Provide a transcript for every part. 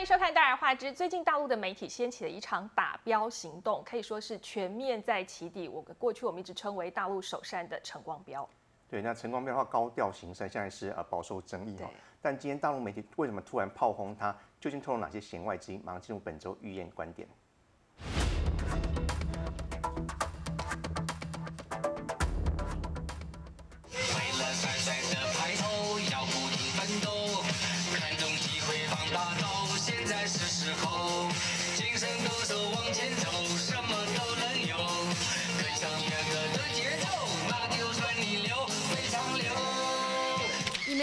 迎收看《大然话之》。最近大陆的媒体掀起了一场打标行动，可以说是全面在起底。我过去我们一直称为大陆首善的陈光标。对，那陈光标的话高调行善，现在是呃饱受争议哈。但今天大陆媒体为什么突然炮轰他？究竟透露哪些弦外之音？马上进入本周预言观点。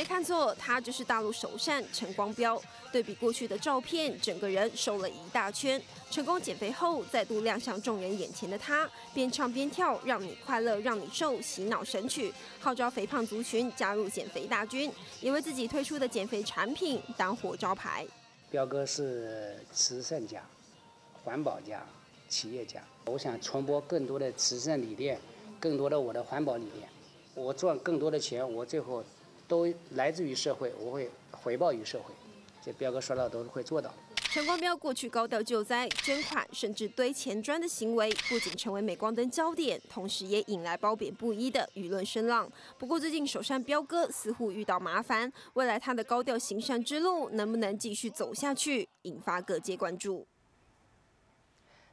看错，他就是大陆首善陈光标。对比过去的照片，整个人瘦了一大圈。成功减肥后，再度亮相众人眼前的他，边唱边跳，让你快乐，让你瘦，洗脑神曲，号召肥胖族群加入减肥大军，也为自己推出的减肥产品当活招牌。彪哥是慈善家、环保家、企业家，我想传播更多的慈善理念，更多的我的环保理念。我赚更多的钱，我最后。都来自于社会，我会回报于社会。这彪哥说到都是会做到。陈光标过去高调救灾、捐款，甚至堆钱砖的行为，不仅成为镁光灯焦点，同时也引来褒贬不一的舆论声浪。不过最近首善彪哥似乎遇到麻烦，未来他的高调行善之路能不能继续走下去，引发各界关注。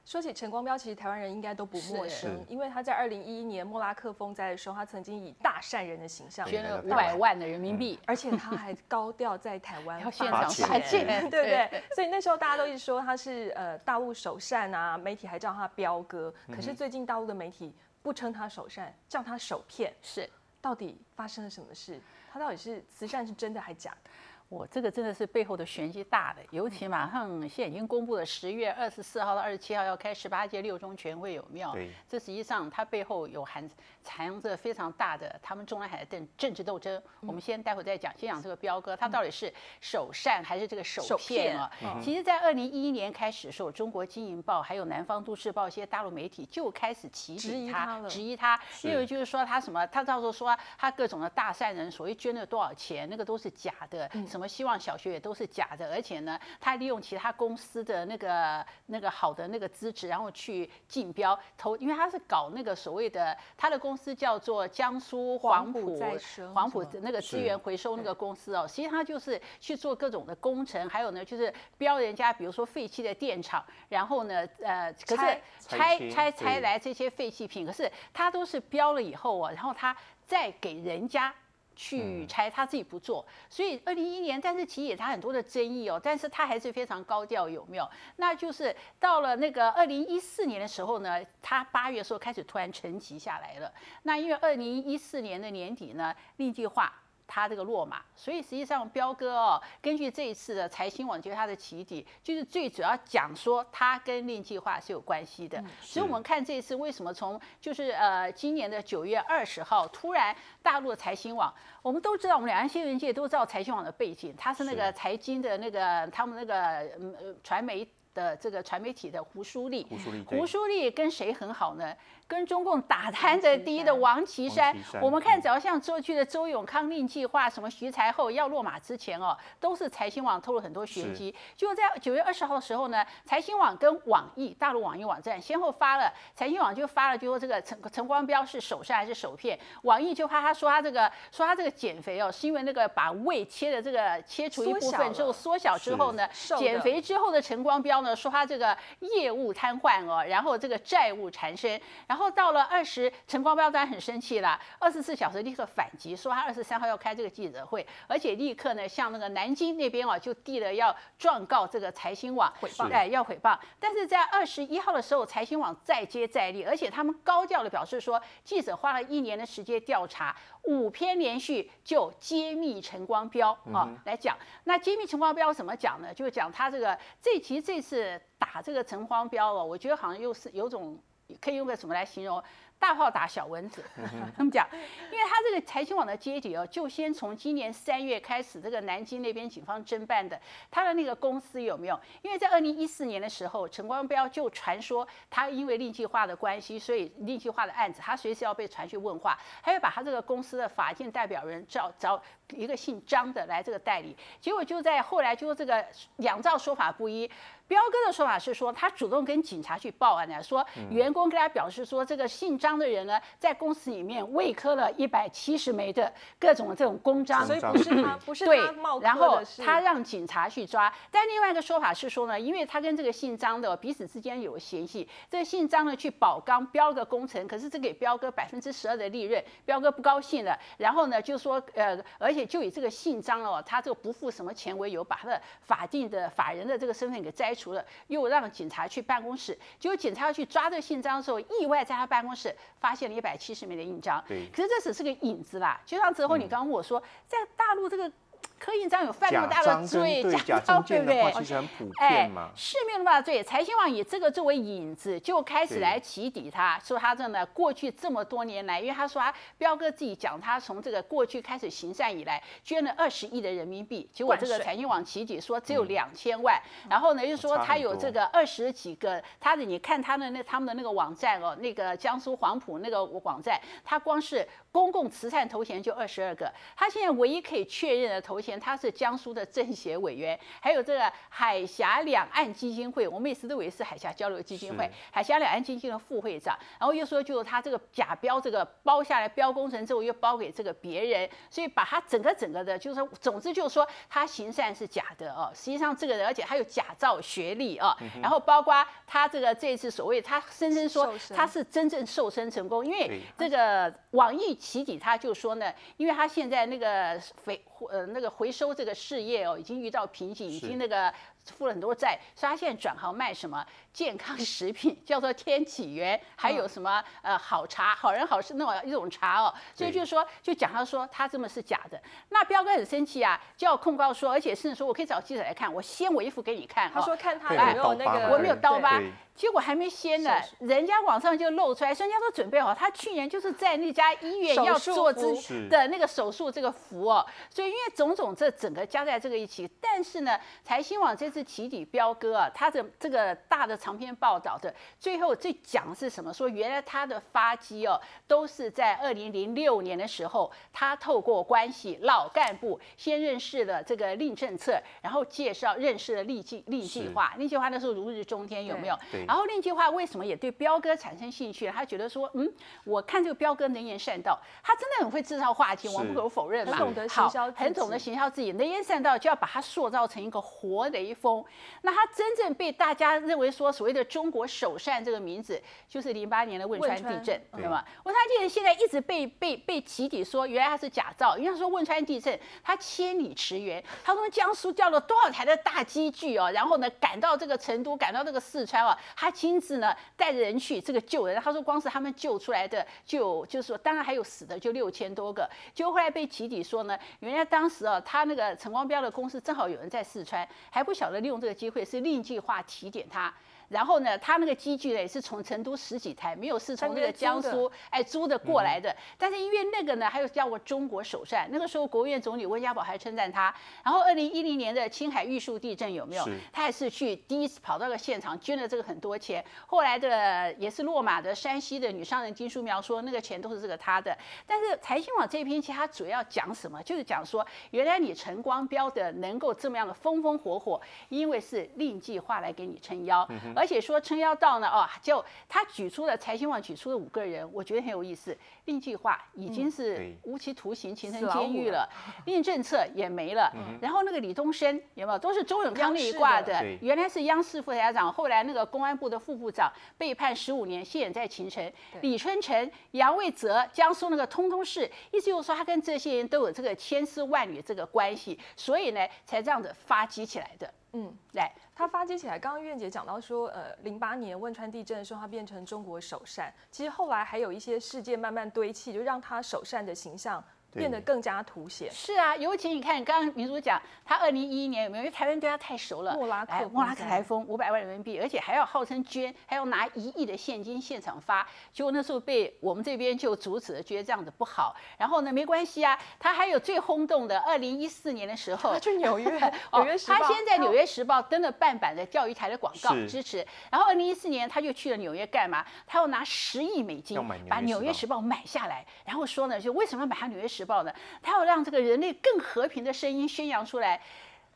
说起陈光标，其实台湾人应该都不陌生，因为他在二零一一年莫拉克风灾的时候，他曾经以大善人的形象捐了五百万的人民币，而且他还高调在台湾现场发钱，对不对？所以那时候大家都一直说他是呃大陆首善啊，媒体还叫他彪哥。可是最近大陆的媒体不称他首善，叫他首骗，是到底发生了什么事？他到底是慈善是真的还假的？我这个真的是背后的玄机大的，尤其马上现在已经公布了十月二十四号到二十七号要开十八届六中全会有庙，这实际上它背后有含藏着非常大的他们中南海的政政治斗争。我们先待会再讲，先讲这个彪哥他到底是首善还是这个首骗啊？其实，在二零一一年开始的时候，中国经营报还有南方都市报一些大陆媒体就开始起底他，质疑他，因为就是说他什么，他到时候说他各种的大善人，所谓捐了多少钱，那个都是假的，什么。希望小学也都是假的，而且呢，他利用其他公司的那个那个好的那个资质，然后去竞标投，因为他是搞那个所谓的，他的公司叫做江苏黄埔黄埔那个资源回收那个公司哦，实际上就是去做各种的工程，还有呢就是标人家，比如说废弃的电厂，然后呢呃，可是拆拆拆来这些废弃品，可是他都是标了以后啊，然后他再给人家。去拆他自己不做，所以二零一一年，但是其实也他很多的争议哦，但是他还是非常高调有没有？那就是到了那个二零一四年的时候呢，他八月的时候开始突然沉寂下来了。那因为二零一四年的年底呢，另计划。他这个落马，所以实际上彪哥哦，根据这一次的财新网就是他的起底，就是最主要讲说他跟令计划是有关系的。所以我们看这一次为什么从就是呃今年的九月二十号突然大陆的财新网，我们都知道我们两岸新闻界都知道财新网的背景，他是那个财经的那个他们那个呃传媒的这个传媒体的胡舒立，胡舒立跟谁很好呢？跟中共打贪的第一的王岐山，我们看只要像过去的周永康令计划，什么徐才厚要落马之前哦，都是财新网透露很多玄机。就在九月二十号的时候呢，财新网跟网易大陆网易网站先后发了，财新网就发了，就说这个陈陈光标是首善还是首骗，网易就怕他说他这个说他这个减肥哦，是因为那个把胃切的这个切除一部分之后缩小之后呢，减肥之后的陈光标呢说他这个业务瘫痪哦，然后这个债务缠身。然后到了二十，陈光标当然很生气了，二十四小时立刻反击，说他二十三号要开这个记者会，而且立刻呢向那个南京那边啊就递了要状告这个财新网诽谤，哎要诽谤。但是在二十一号的时候，财新网再接再厉，而且他们高调的表示说，记者花了一年的时间调查，五篇连续就揭秘陈光标啊来讲。那揭秘陈光标怎么讲呢？就讲他这个这其实这次打这个陈光标哦，我觉得好像又是有种。可以用个什么来形容？大炮打小蚊子，他们讲，因为他这个财经网的接底哦，就先从今年三月开始，这个南京那边警方侦办的，他的那个公司有没有？因为在二零一四年的时候，陈光标就传说他因为令计划的关系，所以令计划的案子，他随时要被传去问话，他要把他这个公司的法定代表人找找一个姓张的来这个代理，结果就在后来就这个两造说法不一。彪哥的说法是说，他主动跟警察去报案的，说员工跟他表示说，这个姓张的人呢，在公司里面未刻了一百七十枚的各种这种公章，所以不是他，不是他冒然后他让警察去抓。但另外一个说法是说呢，因为他跟这个姓张的彼此之间有嫌隙，这个姓张呢去保钢标个工程，可是只给彪哥百分之十二的利润，彪哥不高兴了，然后呢就说呃，而且就以这个姓张哦，他这个不付什么钱为由，把他的法定的法人的这个身份给摘。除了又让警察去办公室，结果警察要去抓这个姓张的时候，意外在他办公室发现了一百七十枚的印章。对，可是这只是个影子啦。就像泽宏你刚刚问我说，在大陆这个。柯印章有犯那么大的罪，假章对不对？哎，是没有那么大的罪。财新网以这个作为引子，就开始来起底他，说他这呢过去这么多年来，因为他说他彪哥自己讲，他从这个过去开始行善以来，捐了二十亿的人民币，结果这个财新网起底说只有两千万，然后呢又说他有这个二十几个，他的你看他的那他们的那个网站哦，那个江苏黄埔那个网站，他光是公共慈善头衔就二十二个，他现在唯一可以确认的头衔。他是江苏的政协委员，还有这个海峡两岸基金会，我们一直都以为是海峡交流基金会，海峡两岸基金的副会长。然后又说，就是他这个假标，这个包下来标工程之后，又包给这个别人，所以把他整个整个的，就是说，总之就是说，他行善是假的哦。实际上这个人，而且还有假造学历啊。然后包括他这个这一次所谓，他声称说他是真正瘦身成功，因为这个网易起底，他就说呢，因为他现在那个回。呃，那个回收这个事业哦，已经遇到瓶颈，已经那个负了很多债，所以他现在转行卖什么健康食品，叫做天启源，还有什么呃好茶，好人好事那种一种茶哦，所以就是说，就讲他说他这么是假的，那彪哥很生气啊，就要控告说，而且甚至说我可以找记者来看，我掀我衣服给你看，他说看他有没有那个我没有刀疤。结果还没掀呢，人家网上就露出来，人家都准备好，他去年就是在那家医院要做之的那个手术这个服哦，所以因为种种这整个加在这个一起，但是呢，财新网这次起底彪哥啊，他的这个大的长篇报道的最后最讲是什么？说原来他的发迹哦，都是在二零零六年的时候，他透过关系老干部先认识了这个令政策，然后介绍认识了立计立计划，立计划那时候如日中天，有没有？然后另计划为什么也对彪哥产生兴趣？他觉得说，嗯，我看这个彪哥能言善道，他真的很会制造话题，我们不可否认嘛。很懂得行销，很懂得行销自己，能言善道就要把他塑造成一个活雷锋。那他真正被大家认为说所谓的中国首善这个名字，就是零八年的汶川地震，对吗？汶川地震现在一直被被被集体说原来他是假造，因为他说汶川地震他千里驰援，他从江苏调了多少台的大机具哦，然后呢赶到这个成都，赶到这个四川哦。他亲自呢带着人去这个救人，他说光是他们救出来的就就是说，当然还有死的，就六千多个。结果后来被集体说呢，原来当时啊，他那个陈光标的公司正好有人在四川，还不晓得利用这个机会是另计划提点他。然后呢，他那个机具呢也是从成都十几台，没有是从那个江苏哎租的过来的。但是因为那个呢，还有叫我中国首善，那个时候国务院总理温家宝还称赞他。然后二零一零年的青海玉树地震有没有？他也是去第一次跑到个现场捐了这个很多钱。后来的也是落马的山西的女商人金淑苗说，那个钱都是这个他的。但是财新网这篇其实它主要讲什么？就是讲说，原来你陈光标的能够这么样的风风火火，因为是另计划来给你撑腰。而且说撑腰到呢，哦，就他举出了财新网举出了五个人，我觉得很有意思。令计划已经是无期徒刑，形成监狱了。令政策也没了。然后那个李东升有没有？都是周永康那一挂的。原来是央视副台长，后来那个公安部的副部长被判十五年，现在秦城、李春城、杨卫泽，江苏那个通通是，意思就是说他跟这些人都有这个千丝万缕这个关系，所以呢才这样子发迹起来的。嗯，来，他发迹起来。刚刚苑姐讲到说，呃，零八年汶川地震的时候，他变成中国首善。其实后来还有一些事件慢慢堆砌，就让他首善的形象变得更加凸显。是啊，尤其你看，刚刚民主讲，他二零一一年有没有？因为台湾对他太熟了，莫拉克莫拉克台风五百万人民币，而且还要号称捐，还要拿一亿的现金现场发，结果那时候被我们这边就阻止了，觉得这样子不好。然后呢，没关系啊，他还有最轰动的二零一四年的时候，他去纽约，纽约时报，他先在纽约时报登了半版的钓鱼台的广告支持，然后二零一四年他就去了纽约干嘛？他要拿十亿美金把纽约时报买下来，然后说呢，就为什么要买他纽约时报呢？他要让这个人类更和平的声音宣扬出来。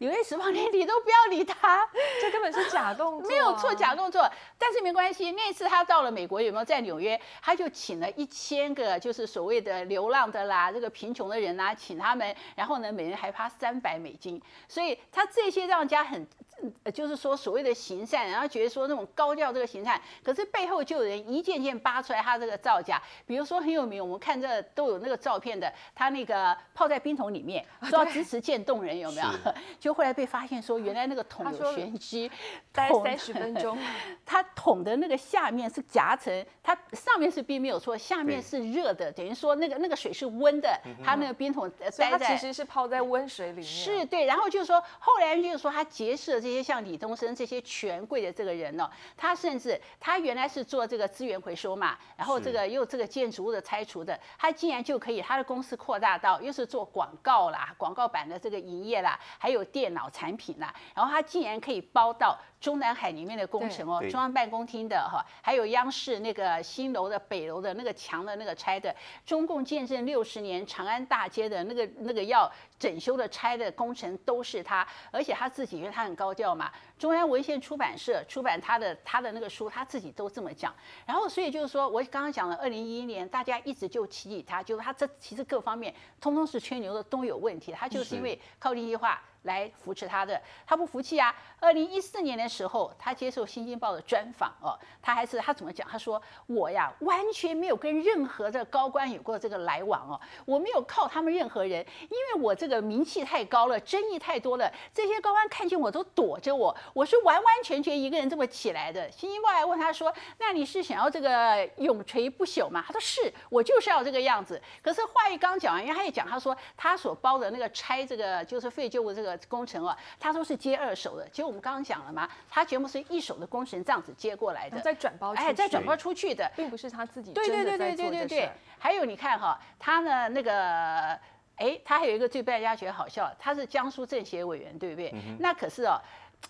纽约时报连理都不要理他，这根本是假动作，没有错，假动作。但是没关系，那次他到了美国，有没有在纽约？他就请了一千个，就是所谓的流浪的啦，这个贫穷的人啊，请他们，然后呢，每人还发三百美金。所以他这些让人家很。就是说所谓的行善，然后觉得说那种高调这个行善，可是背后就有人一件件扒出来他这个造假。比如说很有名，我们看这都有那个照片的，他那个泡在冰桶里面，说要支持渐冻人有没有？就后来被发现说原来那个桶有玄机，待三十分钟，他桶的那个下面是夹层，它上面是冰没有错，下面是热的，等于说那个那个水是温的，他那个冰桶待在其实是泡在温水里面。是对，然后就是说后来就是说他结识这些像李东升这些权贵的这个人呢，他甚至他原来是做这个资源回收嘛，然后这个又这个建筑物的拆除的，他竟然就可以他的公司扩大到又是做广告啦、广告版的这个营业啦，还有电脑产品啦，然后他竟然可以包到。中南海里面的工程哦，中央办公厅的哈，还有央视那个新楼的北楼的那个墙的那个拆的，中共建政六十年长安大街的那个那个要整修的拆的工程都是他，而且他自己因为他很高叫嘛，中央文献出版社出版他的他的那个书，他自己都这么讲。然后所以就是说我刚刚讲了，二零一一年大家一直就起底他，就是他这其实各方面通通是吹牛的都有问题，他就是因为靠利益化。来扶持他的，他不服气啊！二零一四年的时候，他接受《新京报》的专访哦，他还是他怎么讲？他说：“我呀，完全没有跟任何的高官有过这个来往哦，我没有靠他们任何人，因为我这个名气太高了，争议太多了，这些高官看见我都躲着我，我是完完全全一个人这么起来的。”《新京报》还问他说：“那你是想要这个永垂不朽吗？”他说：“是，我就是要这个样子。”可是话一刚讲完，因为他也讲，他说他所包的那个拆这个就是废旧物这个。工程哦，他说是接二手的。其实我们刚刚讲了嘛，他全部是一手的工程这样子接过来的，再转包，哎，再转包出去的，并不是他自己对对对对对对对。还有你看哈，他呢那个，哎，他还有一个最被大家觉得好笑，他是江苏政协委员，对不对？那可是哦，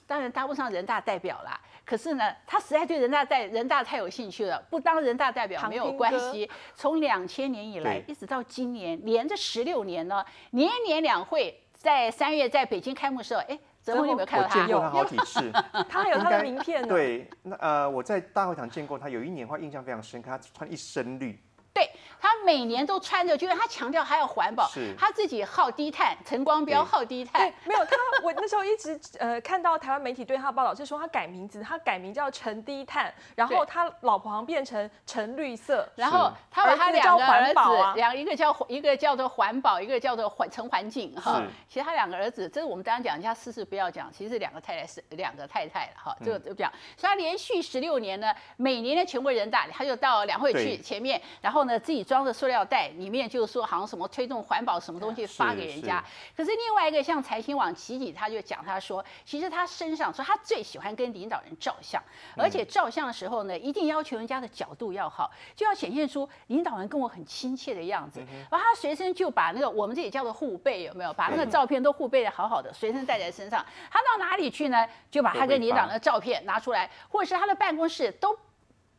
当然搭不上人大代表啦。可是呢，他实在对人大代人大太有兴趣了，不当人大代表没有关系。从两千年以来一直到今年，连着十六年呢，年年两会。在三月在北京开幕的时候，哎，泽宏有没有看到他？我见过他好几次，他还有他的名片呢。对，那呃，我在大会堂见过他，有一年的话印象非常深刻，他穿一身绿。对他每年都穿着，就是他强调还要环保，他自己耗低碳，陈光标耗低碳。没有他，我那时候一直呃看到台湾媒体对他报道是说他改名字，他改名叫陈低碳，然后他老婆好像变成陈绿色，然后他把他两个儿子，两一个叫一个叫做环保，一个叫做环陈环境哈。其实他两个儿子，这是我们刚刚讲，人家事事不要讲，其实是两个太太是两个太太了哈，这个就讲。所以他连续十六年呢，每年的全国人大他就到两会去前面，然后。呢，自己装着塑料袋，里面就是说好像什么推动环保什么东西发给人家。可是另外一个像财新网奇奇，他就讲他说，其实他身上说他最喜欢跟领导人照相，而且照相的时候呢，一定要求人家的角度要好，就要显现出领导人跟我很亲切的样子。然后他随身就把那个我们这里叫做护背，有没有？把那个照片都护背的好好的，随身带在身上。他到哪里去呢？就把他跟领导人的照片拿出来，或者是他的办公室都。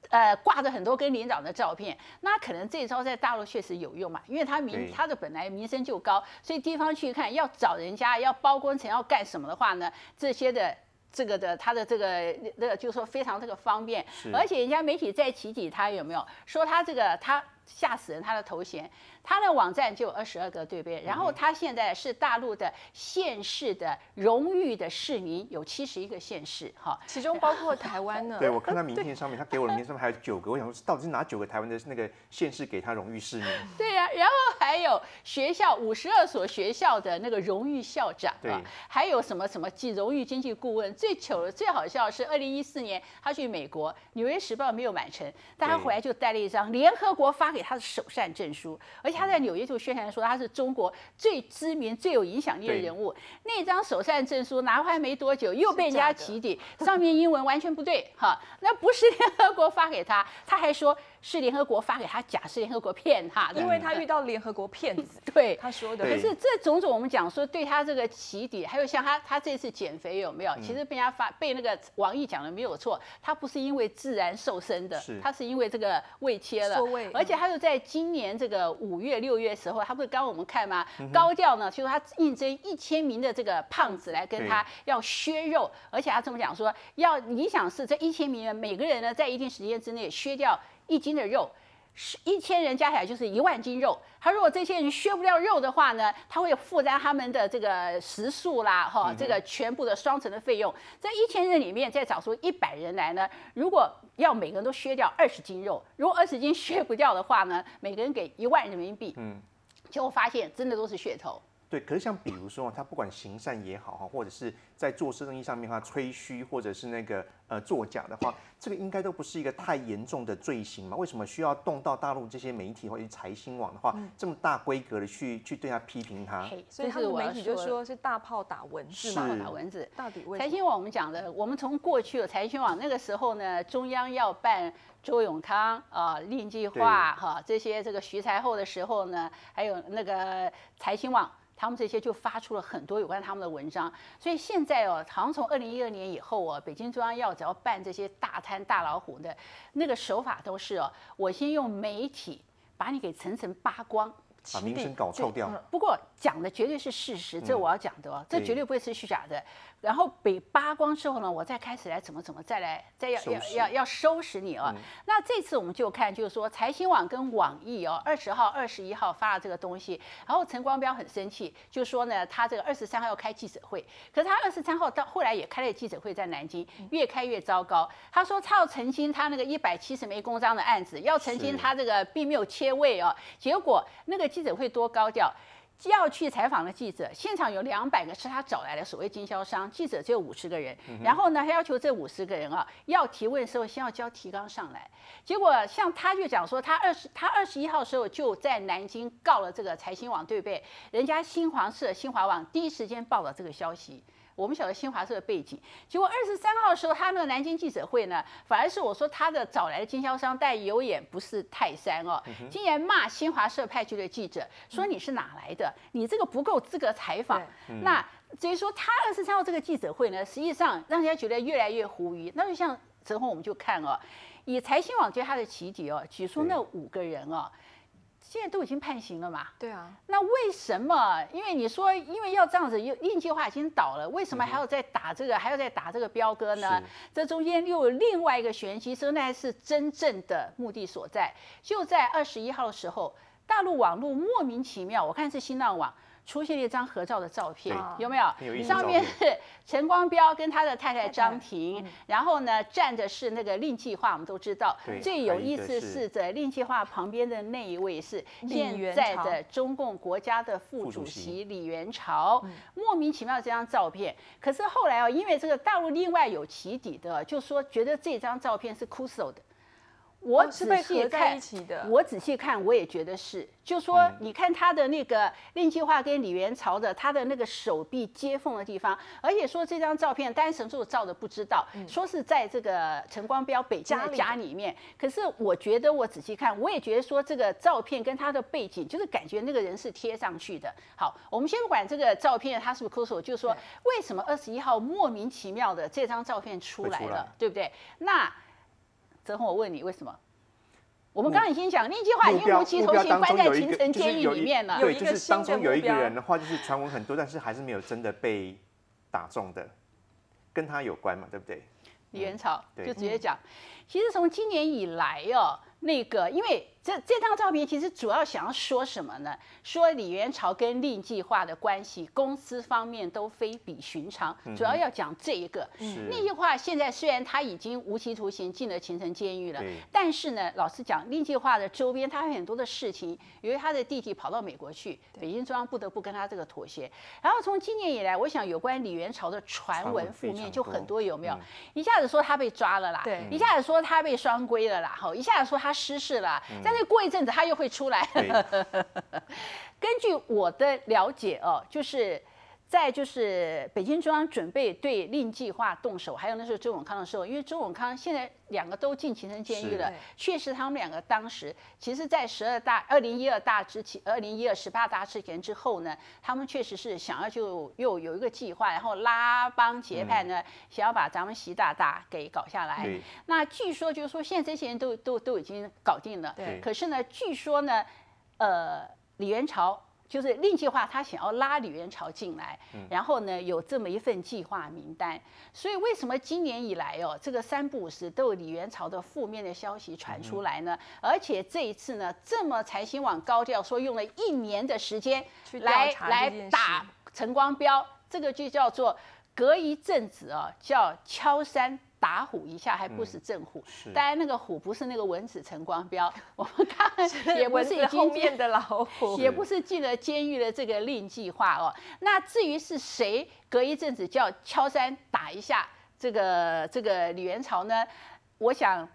呃，挂着很多跟领导的照片，那可能这招在大陆确实有用嘛，因为他名他的本来名声就高，所以地方去看要找人家要包工程要干什么的话呢，这些的这个的他的这个那个就说非常这个方便，而且人家媒体在提起他有没有说他这个他吓死人他的头衔。他的网站就有二十二个，对不对？然后他现在是大陆的县市的荣誉的市民有七十一个县市，哈，其中包括台湾呢。对，我看他名片 上面，他给我的名片上面还有九个，我想说到底是哪九个台湾的那个县市给他荣誉市民？对呀，然后还有学校五十二所学校的那个荣誉校长，对，还有什么什么及荣誉经济顾问。最糗的、最好笑是二零一四年他去美国，《纽约时报》没有满成，但他回来就带了一张联合国发给。给他的首善证书，而且他在纽约就宣传说他是中国最知名、最有影响力的人物。那张首善证书拿回来没多久，又被人家起底，上面英文完全不对，哈，那不是联合国发给他，他还说。是联合国发给他，假是联合国骗他的，因为他遇到联合国骗子。对，他说的。可是这种种，我们讲说对他这个起底，还有像他他这次减肥有没有？其实被人家发被那个王毅讲的没有错，他不是因为自然瘦身的，他是因为这个胃切了。而且他又在今年这个五月六月时候，他不是刚我们看吗？高调呢，就说他应征一千名的这个胖子来跟他要削肉，而且他这么讲说，要理想是这一千名人每个人呢在一定时间之内削掉。一斤的肉，是一千人加起来就是一万斤肉。他如果这些人削不掉肉的话呢，他会负担他们的这个食宿啦，哈，这个全部的双层的费用。在一千人里面再找出一百人来呢，如果要每个人都削掉二十斤肉，如果二十斤削不掉的话呢，每个人给一万人民币。嗯，结果发现真的都是噱头。对，可是像比如说他不管行善也好哈，或者是在做生意上面的话吹嘘，或者是那个呃作假的话，这个应该都不是一个太严重的罪行嘛？为什么需要动到大陆这些媒体或者财新网的话，这么大规格的去去对他批评他？所以他的媒体就说是大炮打蚊子，大炮打蚊子。到底财新网我们讲的，我们从过去的财新网那个时候呢，中央要办周永康啊、令计划哈这些这个徐才厚的时候呢，还有那个财新网。他们这些就发出了很多有关他们的文章，所以现在哦，好像从二零一二年以后哦，北京中央要只要办这些大贪大老虎的那个手法都是哦，我先用媒体把你给层层扒光。把名声搞臭掉。不过讲的绝对是事实，这我要讲的哦，这绝对不会是虚假的。然后被扒光之后呢，我再开始来怎么怎么再来再要要要要收拾你哦。那这次我们就看，就是说财新网跟网易哦，二十号、二十一号发了这个东西，然后陈光标很生气，就说呢，他这个二十三号要开记者会，可是他二十三号到后来也开了记者会，在南京越开越糟糕。他说他要澄清他那个一百七十枚公章的案子，要澄清他这个并没有切位哦，结果那个。记者会多高调，要去采访的记者，现场有两百个是他找来的所谓经销商，记者只有五十个人。然后呢，他要求这五十个人啊，要提问的时候先要交提纲上来。结果像他就讲说，他二十他二十一号时候就在南京告了这个财新网，对不对？人家新华社、新华网第一时间报道这个消息。我们晓得新华社的背景，结果二十三号的时候，他那个南京记者会呢，反而是我说他的找来的经销商但有眼不识泰山哦，竟然骂新华社派去的记者，说你是哪来的？你这个不够资格采访。那所以说他二十三号这个记者会呢，实际上让人家觉得越来越狐疑。那就像陈红，我们就看哦，以财新网对他的起底哦，举出那五个人哦。现在都已经判刑了嘛？对啊。那为什么？因为你说，因为要这样子，应计划已经倒了，为什么还要再打这个，还要再打这个彪哥呢？这中间又有另外一个玄机，说那是真正的目的所在。就在二十一号的时候，大陆网络莫名其妙，我看是新浪网。出现了一张合照的照片，有没有？上面是 陈光标跟他的太太张婷，然后呢站的是那个令计划，我们都知道。最有意思是在令计划旁边的那一位是现在的中共国家的副主席李元朝。莫名其妙这张照片，可是后来哦，因为这个大陆另外有起底的，就说觉得这张照片是酷手的。我仔细看，我仔细看，我也觉得是。就说你看他的那个令计划跟李元朝的他的那个手臂接缝的地方，而且说这张照片单神柱照的不知道，说是在这个陈光标北京的家里面。可是我觉得我仔细看，我也觉得说这个照片跟他的背景，就是感觉那个人是贴上去的。好，我们先不管这个照片他是不是 cos，就是说为什么二十一号莫名其妙的这张照片出来了，对不对？那。泽宏，我问你为什么？我们刚刚已经讲，那句话已经无期徒刑，关在秦城监狱里面了。对，就是当中有一个人的话，就是传闻很多，但是还是没有真的被打中的，跟他有关嘛，对不对？李元朝就直接讲，其实从今年以来哦，那个因为。这这张照片其实主要想要说什么呢？说李元朝跟令计划的关系，公司方面都非比寻常。主要要讲这一个。令计划现在虽然他已经无期徒刑进了秦城监狱了，但是呢，老实讲，令计划的周边他有很多的事情，因为他的弟弟跑到美国去，北京中央不得不跟他这个妥协。然后从今年以来，我想有关李元朝的传闻负面就很多，有没有？一下子说他被抓了啦，一下子说他被双规了啦，哈，一下子说他失事了。但是过一阵子他又会出来。根据我的了解哦，就是。再就是北京中央准备对令计划动手，还有那时候周永康的时候，因为周永康现在两个都进秦城监狱了，确实他们两个当时其实，在十二大、二零一二大之前、二零一二十八大之前之后呢，他们确实是想要就又有一个计划，然后拉帮结派呢，想要把咱们习大大给搞下来。那据说就是说，现在这些人都都都已经搞定了。对。可是呢，据说呢，呃，李元朝。就是令计划，他想要拉李元朝进来，然后呢有这么一份计划名单。所以为什么今年以来哦，这个三不五时都有李元朝的负面的消息传出来呢？而且这一次呢，这么财新网高调说用了一年的时间来来打陈光标，这个就叫做隔一阵子哦，叫敲山。打虎一下还不是正虎，当然那个虎不是那个蚊子陈光标，我们看也不是 已经变的老虎，也不是进了监狱的这个令计划哦。那至于是谁隔一阵子叫敲山打一下这个这个李元朝呢？我想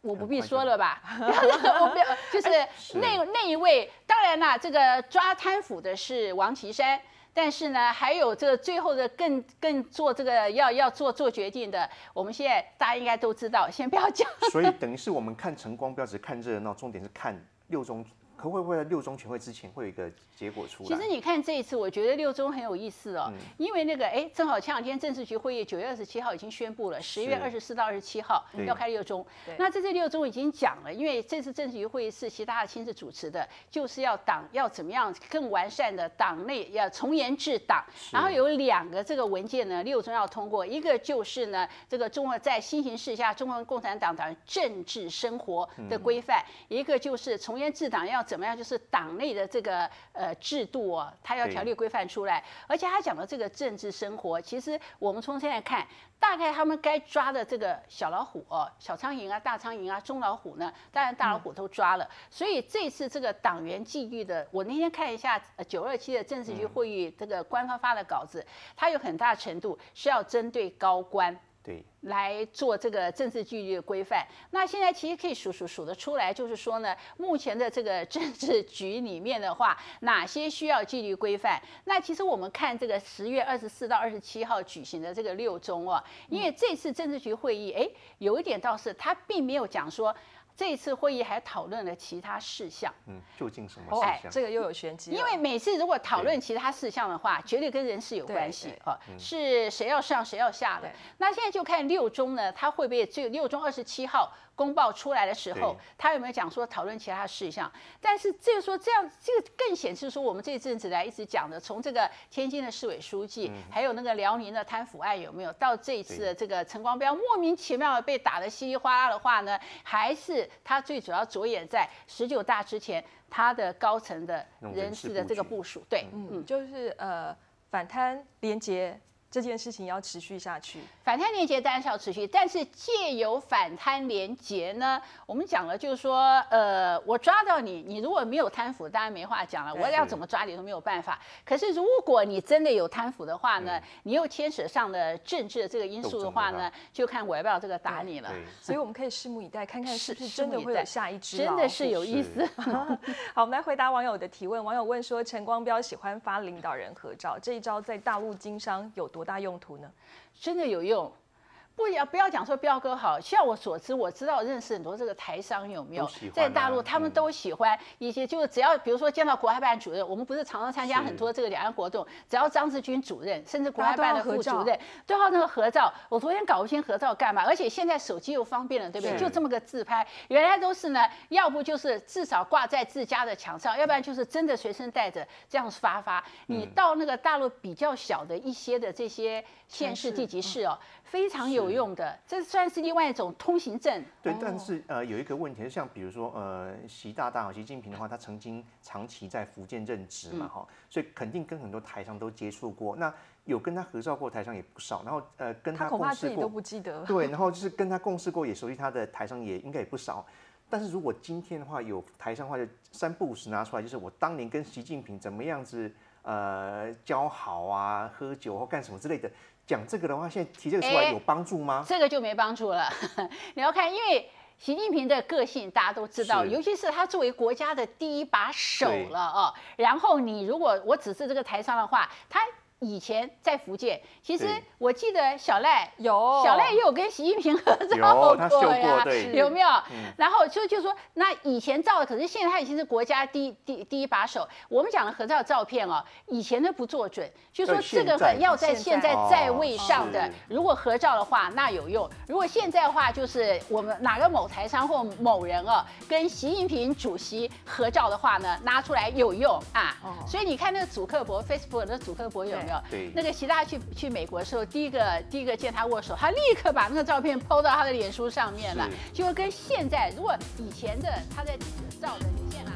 我不必说了吧，我不要就是那那一位，当然啦，这个抓贪腐的是王岐山。但是呢，还有这个最后的更更做这个要要做做决定的，我们现在大家应该都知道，先不要讲。所以等于是我们看晨光，不要只看热闹，重点是看六中。可会不会在六中全会之前会有一个结果出来？其实你看这一次，我觉得六中很有意思哦，因为那个哎，正好前两天政治局会议九月二十七号已经宣布了，十月二十四到二十七号要开六中。那在这六中已经讲了，因为这次政治局会议是习大大亲自主持的，就是要党要怎么样更完善的党内要从严治党。然后有两个这个文件呢，六中要通过，一个就是呢这个中国在新形势下中国共产党党政治生活的规范，一个就是从严治党要。怎么样？就是党内的这个呃制度哦，他要条例规范出来。而且他讲的这个政治生活，其实我们从现在看，大概他们该抓的这个小老虎哦，小苍蝇啊、大苍蝇啊、中老虎呢，当然大老虎都抓了。所以这次这个党员纪律的，我那天看一下九二七的政治局会议这个官方发的稿子，它有很大程度是要针对高官。对，来做这个政治纪律规范。那现在其实可以数数数得出来，就是说呢，目前的这个政治局里面的话，哪些需要纪律规范？那其实我们看这个十月二十四到二十七号举行的这个六中哦，因为这次政治局会议，哎，有一点倒是他并没有讲说。这一次会议还讨论了其他事项，嗯，究竟什么事项？这个又有玄机。因为每次如果讨论其他事项的话，绝对跟人事有关系啊，是谁要上谁要下的。那现在就看六中呢，他会不会有六中二十七号？公报出来的时候，他有没有讲说讨论其他事项？但是这个说这样，这个更显示说我们这一阵子来一直讲的，从这个天津的市委书记，还有那个辽宁的贪腐案有没有，到这一次的这个陈光标莫名其妙的被打得稀里哗啦的话呢？还是他最主要着眼在十九大之前他的高层的人事的这个部署？对，嗯，就是呃反贪廉洁。这件事情要持续下去，反贪廉洁当然是要持续，但是借由反贪廉洁呢，我们讲了就是说，呃，我抓到你，你如果没有贪腐，当然没话讲了，我要怎么抓你都没有办法。可是如果你真的有贪腐的话呢，你又牵扯上了政治的这个因素的话呢，就看我要不要这个打你了。所以我们可以拭目以待，看看是不是真的会有下一只，真的是有意思。好，我们来回答网友的提问。网友问说，陈光标喜欢发领导人合照，这一招在大陆经商有多？大用途呢？真的有用。不要不要讲说彪哥好，像我所知，我知道认识很多这个台商有没有在大陆，他们都喜欢一些，就是只要比如说见到国台办主任，我们不是常常参加很多这个两岸活动，只要张志军主任，甚至国台办的副主任都要那个合照。我昨天搞不清合照干嘛？而且现在手机又方便了，对不对？就这么个自拍，原来都是呢，要不就是至少挂在自家的墙上，要不然就是真的随身带着这样发发。你到那个大陆比较小的一些的这些县市地级市哦。非常有用的，这算是另外一种通行证。对，但是呃，有一个问题，像比如说呃，习大大、习近平的话，他曾经长期在福建任职嘛，哈，所以肯定跟很多台商都接触过。那有跟他合照过台商也不少，然后呃，跟他共事过都不记得。对，然后就是跟他共事过，也熟悉他的台商也应该也不少。但是如果今天的话有台商的话，就三不五时拿出来，就是我当年跟习近平怎么样子呃交好啊，喝酒或干什么之类的。讲这个的话，现在提这个出来有帮助吗？这个就没帮助了。你要看，因为习近平的个性大家都知道，尤其是他作为国家的第一把手了哦。然后你如果我只是这个台商的话，他。以前在福建，其实我记得小赖有。小赖也有跟习近平合照过呀，有没有？然后就就说那以前照的，可是现在他已经是国家第第第一把手。我们讲的合照照片哦，以前的不做准，就说这个要在现在在位上的，如果合照的话那有用；如果现在的话，就是我们哪个某台商或某人哦，跟习近平主席合照的话呢，拿出来有用啊。所以你看那个祖克伯 Facebook 的祖克伯有没有？对，那个习大去去美国的时候，第一个第一个见他握手，他立刻把那个照片抛到他的脸书上面了，就跟现在如果以前的他在照的，你现在拿。